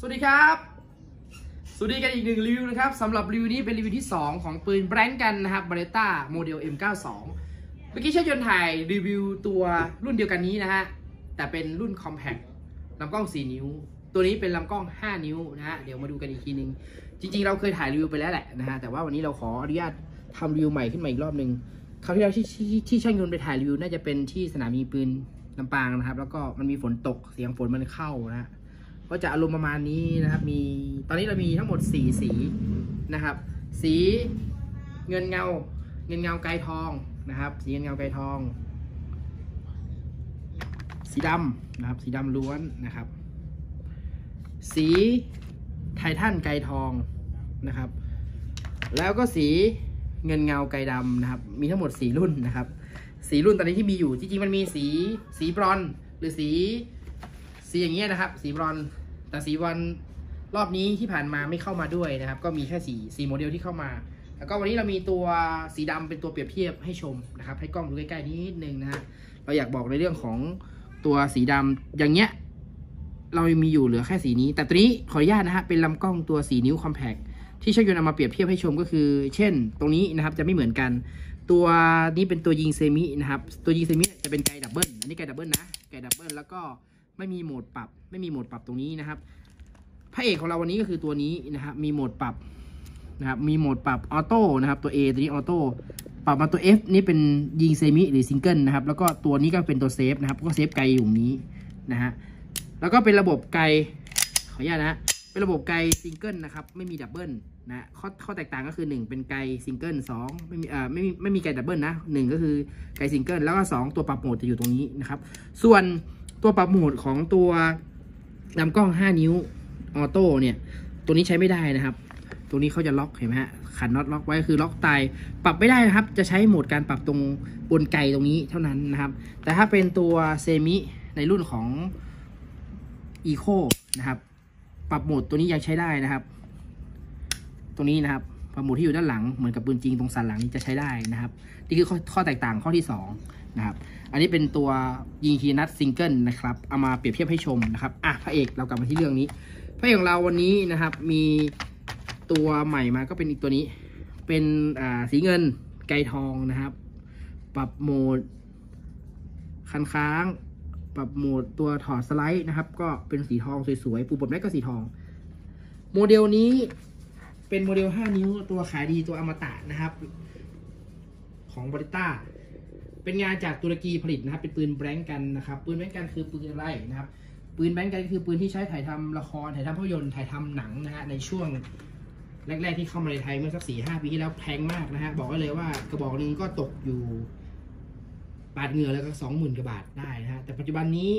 สวัสดีครับ สวัสดีกันอีกหนึ่งรีวิวนะครับสำหรับรีวิวนี้เป็นรีวิวที่ 2 ของปืนแบรนด์กันนะครับบ a เ e ต้าโมเดล M92 เมื่อกี้ช่างยนถ่ายรีวิวตัวรุ่นเดียวกันนี้นะฮะ แต่เป็นรุ่น Compact ลำกล้อง 4 นิ้ว ตัวนี้เป็นลำกล้อง 5 นิ้วนะฮะ เดี๋ยวมาดูกันอีกทีนึง จริง ๆ เราเคยถ่ายรีวิวไปแล้วแหละนะฮะ แต่ว่าวันนี้เราขออนุญาตทำรีวิวใหม่ขึ้นมาอีกรอบหนึ่งคราวที่แล้วที่ที่ที่ช่างยนต์ไปถ่ายรีวิวน่าจะเป็นที่สนามยิงปืนลำปางนะครับ แล้วก็มันมีฝนตกเสียงฝนมันเข้านะฮะ ก็จะอารมณ์ประมาณนี้นะครับ มีตอนนี้เรามีทั้งหมด 4 สีนะครับ สีเงินเงา เงินเงาไกลทองนะครับ สีเงินเงาไกลทอง สีดำนะครับ สีดำล้วนนะครับ สีไททันไกลทองนะครับ แล้วก็สีเงินเงาไกลดำนะครับ มีทั้งหมด 4 รุ่นนะครับ สีรุ่นตอนนี้ที่มีอยู่จริงๆมันมีสีสีบรอนซ์หรือสี สีอย่างเงี้ยนะครับ สีบรอนแต่สีบอนซ์รอบนี้ที่ผ่านมาไม่เข้ามาด้วยนะครับ ก็มีแค่สีสีโมเดลที่เข้ามา แล้วก็วันนี้เรามีตัวสีดำเป็นตัวเปรียบเทียบให้ชมนะครับ ให้กล้องดูใกล้ๆนิดนึงนะฮะเราอยากบอกในเรื่องของตัวสีดำอย่างเงี้ยเรามีอยู่เหลือแค่สีนี้ แต่ตัวนี้ขออนุญาตนะฮะเป็นลำกล้องตัวสี่นิ้ว compact ที่ช่างยนต์เอามาเปรียบเทียบให้ชมก็คือ เช่น ตรงนี้นะครับจะไม่เหมือนกัน ตัวนี้เป็นตัวยิง semi นะครับ ตัวยิง semi จะเป็นไก double อันนี้ไก double นะไก double แล้วก็ ไม่มีโหมดปรับ ไม่มีโหมดปรับตรงนี้นะครับพระเอกของเราวันนี้ก็คือตัวนี้นะครับมีโหมดปรับนะครับมีโหมดปรับ auto นะครับตัว A ตัวนี้ auto ปรับมาตัว F นี่เป็นยิง semi หรือซิงเกิลนะครับแล้วก็ตัวนี้ก็เป็นตัว safe นะครับก็ safe ไกอยู่ตรงนี้นะฮะแล้วก็เป็นระบบไกขออนุญาตนะเป็นระบบไกลซิงเกิลนะครับไม่มี double นะข้อข้อแตกต่างก็คือ 1 เป็นไกลซิงเกิลสองไม่มีอ่าไม่มีไม่มีไก double นะหนึ่งก็คือไกลซิงเกิลแล้วก็ 2 ตัวปรับโหมดจะอยู่ตรงนี้นะครับส่วน ตัวปรับโหมดของตัวลำกล้อง 5 นิ้ว auto เนี่ย ตัวนี้ใช้ไม่ได้นะครับ ตัวนี้เขาจะล็อกเห็นไหมฮะขันน็อตล็อกไว้คือล็อกตายปรับไม่ได้นะครับ จะใช้โหมดการปรับตรงบนไกตรงนี้เท่านั้นนะครับ แต่ถ้าเป็นตัวเซมิในรุ่นของอีโคนะครับ ปรับโหมดตัวนี้ยังใช้ได้นะครับ ตรงนี้นะครับปรับโหมดที่อยู่ด้านหลังเหมือนกับปืนจริงตรงสันหลังนี้จะใช้ได้นะครับ นี่คือข้อข้อแตกต่างข้อที่สองนะครับ อันนี้เป็นตัวยิงคีนัทซิงเกิลนะครับ เอามาเปรียบเทียบให้ชมนะครับ อะพระเอกเรากลับมาที่เรื่องนี้ พระเอกของเราวันนี้นะครับ มีตัวใหม่มาก็เป็นอีกตัวนี้ เป็นอ่าสีเงินไกทองนะครับ ปรับโหมดคันค้าง ปรับโหมดตัวถอดสไลด์นะครับ ก็เป็นสีทองสวยๆ ปุ่มปลดแม็กก็สีทอง โมเดลนี้เป็นโมเดล 5 นิ้วตัวขายดีตัวอมตะนะครับ ของ Beretta เป็นงานจากตุรกีผลิตนะครับ เป็นปืน blank gun นะครับ ปืน blank gun คือปืนอะไรนะครับ ปืน blank gun คือปืนที่ใช้ถ่ายทำละคร ถ่ายทำภาพยนตร์ ถ่ายทำหนังนะฮะ ในช่วงแรก ๆ ที่เข้ามาในไทยเมื่อสักสี่ห้าปีที่แล้วแพงมากนะฮะ บอกได้เลยว่ากระบอกหนึ่งก็ตกอยู่บาทเหงื่อแล้วก็สองหมื่นกว่าบาทได้นะฮะ แต่ปัจจุบันนี้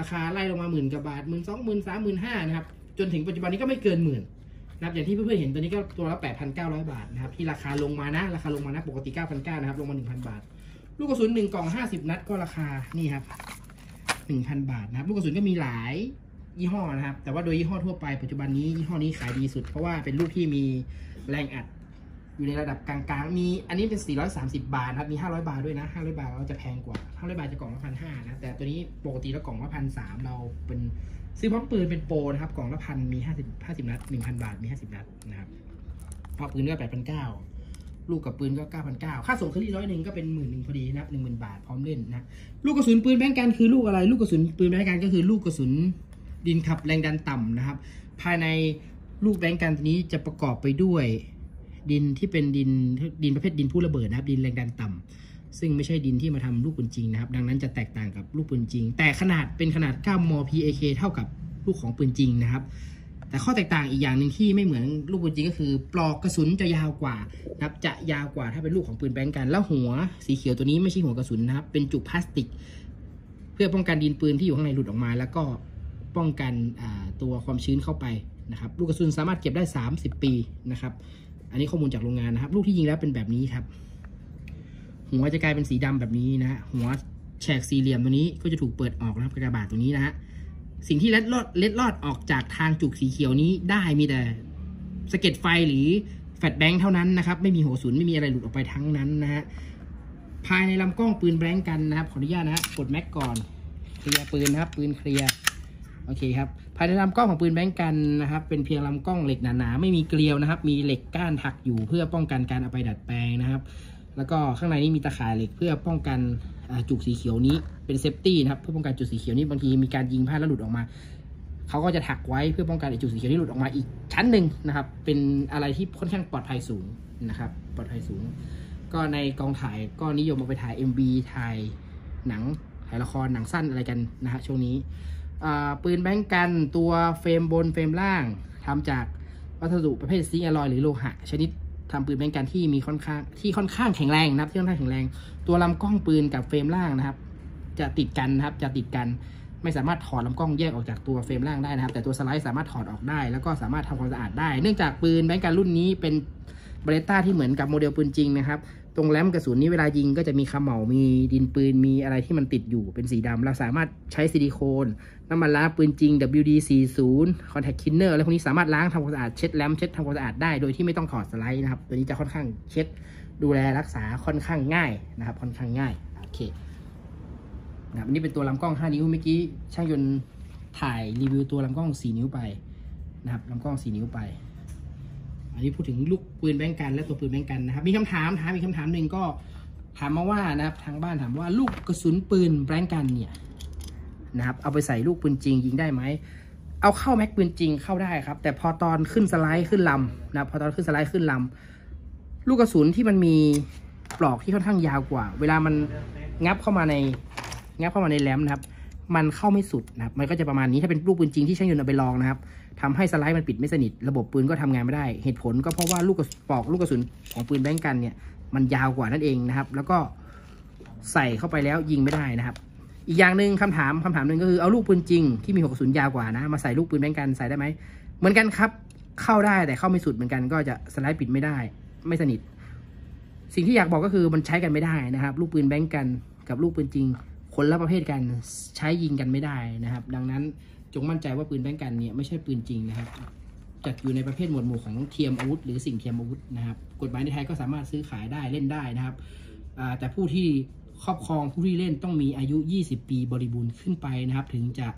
ราคาไล่ลงมาหมื่นกว่าบาทหมื่นสองหมื่นสามหมื่นห้านะครับ จนถึงปัจจุบันนี้ก็ไม่เกินหมื่นนะครับอย่างที่เพื่อนๆเห็นตัวนี้ก็ตัวละแปดพันเก้าร้อยบาทนะครับที่ราคาลงมานะ ราคาลงมานะ ปกติเก้าพันเก้านะครับ ลงมาหนึ่งพันบาท ลูกกระสุนหนึ่งกล่องห้าสิบนัดก็ราคานี่ครับหนึ่งพันบาทนะครับ ลูกกระสุนก็มีหลายยี่ห้อนะครับ แต่ว่าโดยยี่ห้อทั่วไปปัจจุบันนี้ยี่ห้อนี้ขายดีสุด เพราะว่าเป็นลูกที่มีแรงอัด อยู่ในระดับกลางๆ มีอันนี้เป็น 430 บาทนะครับ มี 500 บาทด้วยนะ 500 บาทเราจะแพงกว่า 500 บาทจะกล่องละพันห้านะ แต่ตัวนี้ปกติแล้วกล่องละพันสามเราเป็นซื้อพร้อมปืนเป็นโปรนะครับ กล่องละพันมี 50 50 นัด 1,000 บาทมี 50 นัดนะครับพอปืนก็8,900 ลูกกับปืนก็9,900ค่าส่งเคอรี่ร้อยหนึ่งก็เป็นหมื่นหนึ่งพอดีนะครับ10,000บาทพร้อมเล่นนะ ลูกกระสุนปืนแบงกันคือลูกอะไร ลูกกระสุนปืนแบงกันก็คือลูกกระสุนดินขับแรงดันต่ำนะครับ ภายในลูกแบงกันนี้จะประกอบไปด้วย ดินที่เป็นดินดินประเภทดินผู้ระเบิดนะครับ ดินแรงดันต่ำซึ่งไม่ใช่ดินที่มาทำลูกปืนจริงนะครับ ดังนั้นจะแตกต่างกับลูกปืนจริง แต่ขนาดเป็นขนาด9ม PAK เท่ากับลูกของปืนจริงนะครับ แต่ข้อแตกต่างอีกอย่างหนึ่งที่ไม่เหมือนลูกปืนจริงก็คือ ปลอกกระสุนจะยาวกว่านะครับจะยาวกว่าถ้าเป็นลูกของปืนแบงกัน แล้วหัวสีเขียวตัวนี้ไม่ใช่หัวกระสุนนะครับ เป็นจุกพลาสติก เพื่อป้องกันดินปืนที่อยู่ข้างในหลุดออกมา แล้วก็ป้องกันตัวความชื้นเข้าไปนะครับ ลูกกระสุนสามารถเก็บได้ 30 ปีนะครับ อันนี้ข้อมูลจากโรงงานนะครับ ลูกที่ยิงแล้วเป็นแบบนี้ครับ หัวจะกลายเป็นสีดำแบบนี้นะฮะหัวแฉกสี่เหลี่ยมตัวนี้ก็จะถูกเปิดออกนะครับกระบาดตัวนี้นะฮะ สิ่งที่เล็ดลอดเล็ดลอดออกจากทางจุกสีเขียวนี้ได้มีแต่สะเก็ดไฟหรือflash bang เท่านั้นนะครับ ไม่มีหัวศูนย์ไม่มีอะไรหลุดออกไปทั้งนั้นนะฮะภายในลำกล้องปืน blank gun นะครับขออนุญาตนะฮะกดแม็กก่อนเคลียร์ปืนนะครับ ปืนเคลียร์โอเคครับภายในลำกล้องของปืน blank gun นะครับ เป็นเพียงลำกล้องเหล็กหนาๆไม่มีเกลียวนะครับ มีเหล็กก้านถักอยู่เพื่อป้องกันการเอาไปดัดแปลงนะครับ แล้วก็ข้างในนี้มีตาข่ายเหล็กเพื่อป้องกันจุกสีเขียวนี้เป็น safety นะครับเพื่อป้องกันจุกสีเขียวนี้บางทีมีการยิงพลาดแล้วหลุดออกมาเขาก็จะถักไว้เพื่อป้องกันไอ้จุกสีเขียวที่หลุดออกมาอีกชั้นหนึ่งนะครับ เป็นอะไรที่ค่อนข้างปลอดภัยสูงนะครับ ปลอดภัยสูง ก็ในกองถ่ายก็นิยมเอาไปถ่าย MV ถ่ายหนังถ่ายละครหนังสั้นอะไรกันนะฮะช่วงนี้ปืน blank gun ตัว frame บน frame ล่างทำจากวัสดุประเภท zinc alloy หรือโลหะชนิด ทำปืนเป็นการที่มีค่อนข้างที่ค่อนข้างแข็งแรงนะครับที่ค่อนข้างแข็งแรง ตัวลำกล้องปืนกับ frame ล่างนะครับ จะติดกันนะครับจะติดกัน ไม่สามารถถอดลำกล้องแยกออกจากตัว frame ล่างได้นะครับ แต่ตัวสไลด์สามารถถอดออกได้ แล้วก็สามารถทำความสะอาดได้ เนื่องจากปืน blank gun รุ่นนี้เป็น Beretta ที่เหมือนกับโมเดลปืนจริงนะครับ ตรงแรมกระสุนนี้เวลายิงก็จะมีเขม่ามีดินปืนมีอะไรที่มันติดอยู่เป็นสีดำเราสามารถใช้ซิลิโคน น้ำมันล้างปืนจริง WD40 Contact Cleaner อะไรพวกนี้สามารถล้างทำความสะอาดเช็ดแรมเช็ดทำความสะอาดได้โดยที่ไม่ต้องถอดสไลด์นะครับ ตัวนี้จะค่อนข้างเช็ดดูแลรักษาค่อนข้างง่ายนะครับ ค่อนข้างง่ายโอเคนะครับอันนี้เป็นตัวลำกล้อง 5 นิ้วเมื่อกี้ช่างยนต์ถ่ายรีวิวตัวลำกล้อง 4 นิ้วไปนะครับลำกล้อง 4 นิ้วไป อันนี้พูดถึงลูกปืนแบงกัน และตัวปืนแบงกันนะครับ มีคำถามถามอีกคำถามหนึ่งก็ถามมาว่านะครับทางบ้านถามว่าลูกกระสุนปืนแบงกันเนี่ยนะครับเอาไปใส่ลูกปืนจริงยิงได้ไหมเอาเข้าแม็กปืนจริงเข้าได้ครับ แต่พอตอนขึ้นสไลด์ขึ้นลำนะพอตอนขึ้นสไลด์ขึ้นลำลูกกระสุนที่มันมีปลอกที่ค่อนข้างยาวกว่า เวลามันงับเข้ามาในงับเข้ามาในแรมนะครับ มันเข้าไม่สุดนะครับ มันก็จะประมาณนี้ถ้าเป็นลูกปืนจริงที่ช่างยนต์เอาไปลองนะครับทำให้สไลด์มันปิดไม่สนิท ระบบปืนก็ทำงานไม่ได้ เหตุผลก็เพราะว่าลูกกระสุนปอกลูกกระสุนของปืนแบงกันเนี่ย มันยาวกว่านั่นเองนะครับ แล้วก็ใส่เข้าไปแล้วยิงไม่ได้นะครับ อีกอย่างหนึ่งคำถามคำถามหนึ่งก็คือเอาลูกปืนจริงที่มีหัวกระสุนยาวกว่านะ มาใส่ลูกปืนแบงกันใส่ได้ไหมเหมือนกันครับ เข้าได้แต่เข้าไม่สุดเหมือนกัน ก็จะสไลด์ปิดไม่ได้ ไม่สนิท สิ่งที่อยากบอกก็คือมันใช้กันไม่ได้นะครับ ลูกปืนแบงกันกับลูกปืนจริง คนละประเภทกันใช้ยิงกันไม่ได้นะครับ ดังนั้นจงมั่นใจว่าปืนแบงกันเนี่ยไม่ใช่ปืนจริงนะครับจัดอยู่ในประเภทหมวดหมู่ของเทียมอาวุธ หรือสิ่งเทียมอาวุธนะครับกฎหมายในไทยก็สามารถซื้อขายได้เล่นได้นะครับแต่ผู้ที่ครอบครองผู้ที่เล่นต้องมีอายุ 20 ปีบริบูรณ์ขึ้นไปนะครับ ถึงจะ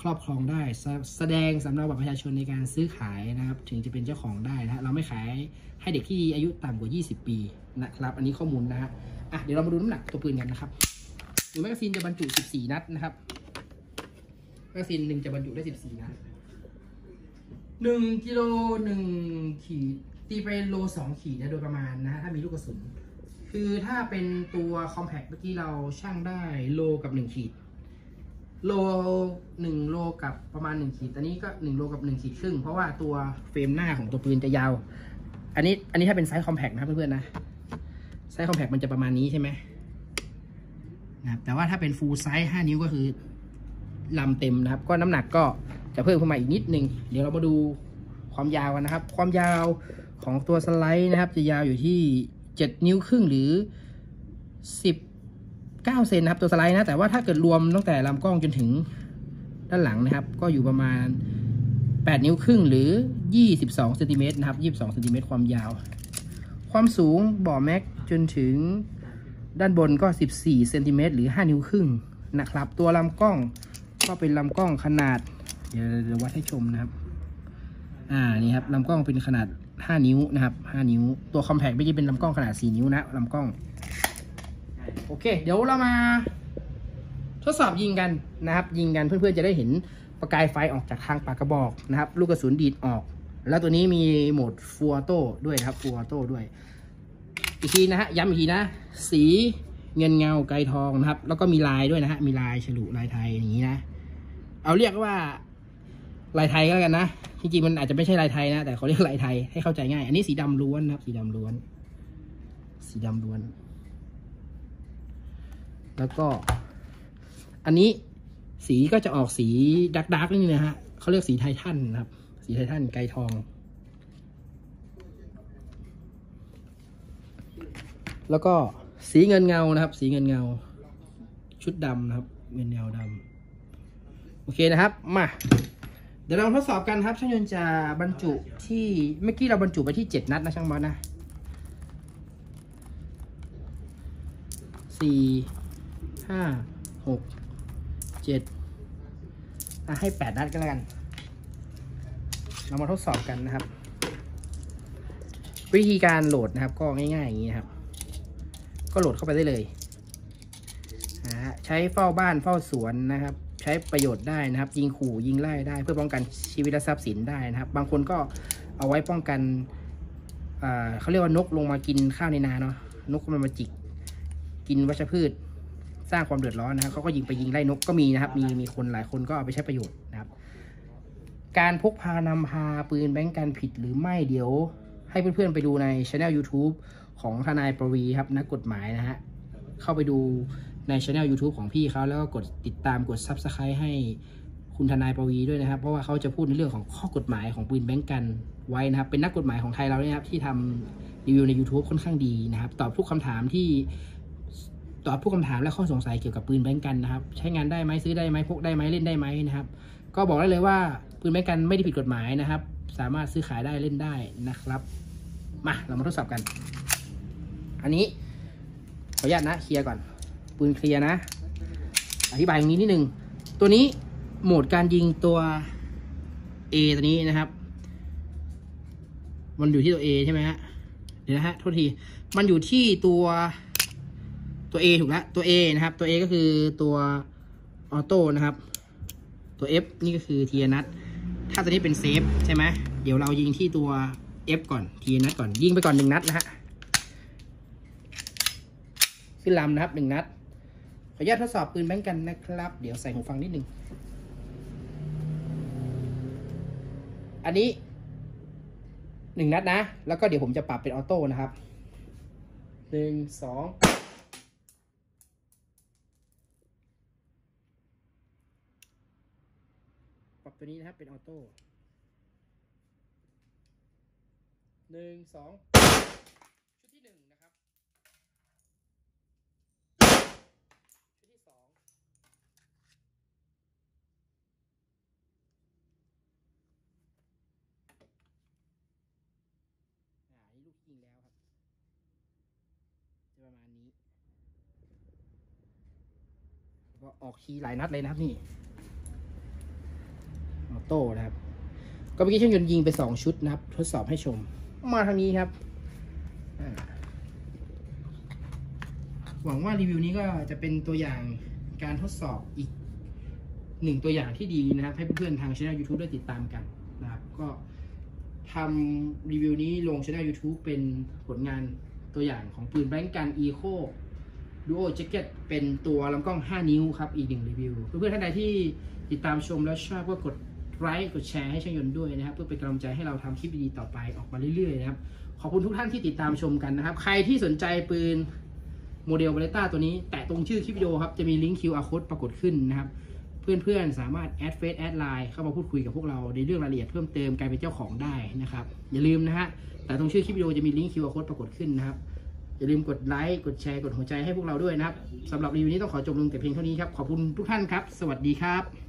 ครอบครองได้แสแสดงสำเนาบัตรประชาชนในการซื้อขายนะครับ ถึงจะเป็นเจ้าของได้นะฮะเราไม่ขายให้เด็กที่อายุต่ำกว่า 20 ปีนะครับ อันนี้ข้อมูลนะฮะอะเดี๋ยวเรามาดูน้ำหนักตัวปืนกันนะครับ หรือ magazine จะบรรจุ 14 นัดนะครับ magazine หนึ่งจะบรรจุได้ 14 นัดหนึ่งกิโลหนึ่งขีดตีไปโลสองขีดนะโดยประมาณนะถ้ามีลูกกระสุน คือถ้าเป็นตัว compact เมื่อกี้เราชั่งได้โลกับหนึ่งขีด โลหนึ่งโลกับประมาณหนึ่งขีดอันนี้ก็หนึ่งโลกับหนึ่งขีดครึ่งเพราะว่าตัว frame หน้าของตัวปืนจะยาว อันนี้อันนี้ถ้าเป็น size compact นะครับเพื่อนๆนะ size compact มันจะประมาณนี้ใช่ไหม นะครับแต่ว่าถ้าเป็น full size 5นิ้วก็คือลำเต็มนะครับ ก็น้ำหนักก็จะเพิ่มขึ้นมาอีกนิดนึง เดี๋ยวเรามาดูความยาวกันนะครับ ความยาวของตัวสไลด์นะครับ จะยาวอยู่ที่ 7 นิ้วครึ่งหรือ 19เซนนะครับตัวสไลด์นะ แต่ว่าถ้าเกิดรวมตั้งแต่ลำกล้องจนถึงด้านหลังนะครับ ก็อยู่ประมาณ 8 นิ้วครึ่งหรือ 22เซนติเมตรนะครับ 22เซนติเมตรความยาว ความสูงบ่อแม็กจนถึง ด้านบนก็ 14เซนติเมตรหรือ 5 นิ้วครึ่งนะครับ ตัวลำกล้องก็เป็นลำกล้องขนาด เดี๋ยวเดี๋ยววัดให้ชมนะครับ อ่านี่ครับลำกล้องเป็นขนาด 5 นิ้วนะครับ 5 นิ้ว ตัวคอมแพคไม่ใช่เป็นลำกล้องขนาด 4 นิ้วนะลำกล้อง โอเค เดี๋ยวเรามา ทดสอบยิงกันนะครับ ยิงกันเพื่อนๆจะได้เห็นประกายไฟออกจากทางปากกระบอกนะครับ ลูกกระสุนดีดออก แล้วตัวนี้มีโหมดฟัวโต้ด้วยครับฟัวโต้ด้วย อีกทีนะฮะย้ำอีกทีนะ สีเงินเงาไกรทองนะครับ แล้วก็มีลายด้วยนะฮะมีลายฉลุลายไทยอย่างนี้นะ เอาเรียกว่าลายไทยก็แล้วกันนะจริงๆมันอาจจะไม่ใช่ลายไทยนะ แต่เขาเรียกลายไทยให้เข้าใจง่าย อันนี้สีดำล้วนนะครับ สีดำล้วน สีดำล้วน แล้วก็ อันนี้สีก็จะออกสีดักดักๆนี่นะฮะเขาเรียกสีไททันนะครับ สีไททันไกรทอง แล้วก็สีเงินเงานะครับ สีเงินเงา ชุดดำนะครับ เงินเงาดำโอเคนะครับมาเดี๋ยวเราทดสอบกันครับช่างยนต์จะบรรจุที่เมื่อกี้เราบรรจุไปที่เจ็ดนัดนะช่างบอลนะสี่ห้าหกเจ็ดให้แปดนัดก็แล้วกัน เรามาทดสอบกันนะครับ วิธีการโหลดนะครับก็ง่ายๆอย่างนี้ครับ ก็โหลดเข้าไปได้เลยนะฮะใช้เฝ้าบ้านเฝ้าสวนนะครับ ใช้ประโยชน์ได้นะครับ ยิงขู่ยิงไล่ได้ เพื่อป้องกันชีวิตและทรัพย์สินได้นะครับ บางคนก็เอาไว้ป้องกันเขาเรียกว่านกลงมากินข้าวในนาเนาะนกมันมาจิก กินวัชพืช สร้างความเดือดร้อนนะครับเขาก็ยิงไปยิงไล่นกก็มีนะครับ มีมีคนหลายคนก็เอาไปใช้ประโยชน์นะครับ การพกพานำพาปืนแบงก์กันผิดหรือไม่เดี๋ยว ให้เพื่อนๆไปดูในช anel YouTube ของทนายประวีครับนักกฎหมายนะฮะเข้าไปดูในช anel YouTube ของพี่เขาแล้วก็กดติดตามกด Subscribe ให้คุณทนายประวีด้วยนะครับ เพราะว่าเขาจะพูดในเรื่องของข้อกฎหมายของปืนแบงก์กันไว้นะครับ เป็นนักกฎหมายของไทยเราเนี่ยครับที่ทำรีวิวใน YouTube ค่อนข้างดีนะครับ ตอบทุกคำถามที่ตอบทุกคำถามและข้อสงสัยเกี่ยวกับปืนแบงก์กันนะครับ ใช้งานได้ไหมซื้อได้ไหมพกได้ไหมเล่นได้ไหมนะครับ ก็บอกได้เลยว่าปืนแบงก์กันไม่ได้ผิดกฎหมายนะครับ สามารถซื้อขายได้เล่นได้นะครับ มาเรามาทดสอบกัน อันนี้ขออนุญาตนะเคลียร์ก่อน ปืนเคลียร์นะ อธิบายตรงนี้นิดนึง ตัวนี้โหมดการยิงตัว A ตัวนี้นะครับ มันอยู่ที่ตัว A ใช่ไหมฮะเดี๋ยวนะฮะโทษที มันอยู่ที่ตัวตัว A ถูกแล้วตัว A นะครับ ตัว A ก็คือตัวออโต้นะครับ ตัว F นี่ก็คือเทียนัท ถ้าตัวนี้เป็นเซฟใช่ไหมเดี๋ยวเรายิงที่ตัว F ก่อนทีนัทก่อนยิงไปก่อนหนึ่งนัดนะฮะขึ้นลำนะครับหนึ่งนัด ขออนุญาตทดสอบปืนแบงก์กันนะครับ เดี๋ยวใส่หูฟังนิดนึง อันนี้หนึ่งนัดนะ แล้วก็เดี๋ยวผมจะปรับเป็นออโต้นะครับหนึ่งสองปรับ ตัวนี้นะครับเป็นออโต้หนึ่งสองชุดที่หนึ่งนะครับ ชุดที่สองอ่านี่ลูกยิงแล้วครับ จะประมาณนี้ ก็ออกทีหลายนัดเลยนะครับนี่ โต้นะครับ ก็เมื่อกี้ช่างยนต์ยิงไปสองชุดนะครับ ทดสอบให้ชม มาทางนี้ครับ หวังว่ารีวิวนี้ก็จะเป็นตัวอย่างการทดสอบอีกหนึ่งตัวอย่างที่ดีนะครับ ให้เพื่อนๆทางช่อง YouTube ได้ติดตามกันนะครับ ก็ทำรีวิวนี้ลงช่อง YouTube เป็นผลงานตัวอย่างของปืน blank gun Eco Duo Jacket เป็นตัวลำกล้อง 5 นิ้วครับ อีกหนึ่งรีวิว เพื่อนๆท่านใดที่ติดตามชมแล้วชอบก็กด ไลค์กดแชร์ให้ช่างยนต์ด้วยนะครับ เพื่อเป็นกำลังใจให้เราทำคลิปดีๆต่อไปออกมาเรื่อยๆนะครับ ขอบคุณทุกท่านที่ติดตามชมกันนะครับ ใครที่สนใจปืนโมเดล Beretta ตัวนี้ แตะตรงชื่อคลิปวิดีโอครับ จะมีลิงก์ QR code ปรากฏขึ้นนะครับ เพื่อนๆ สามารถ add เฟซ add ไลน์เข้ามาพูดคุยกับพวกเราในเรื่องรายละเอียดเพิ่มเติมการเป็นเจ้าของได้นะครับ อย่าลืมนะฮะแตะตรงชื่อคลิปวิดีโอจะมีลิงก์ QR code ปรากฏขึ้นนะครับอย่าลืมกดไลค์กดแชร์กดหัวใจให้พวกเราด้วยนะครับสำหรับรีวิวนี้ต้องขอจบลงแต่เพียงเท่านี้ครับ ขอบคุณทุกท่านครับ สวัสดีครับ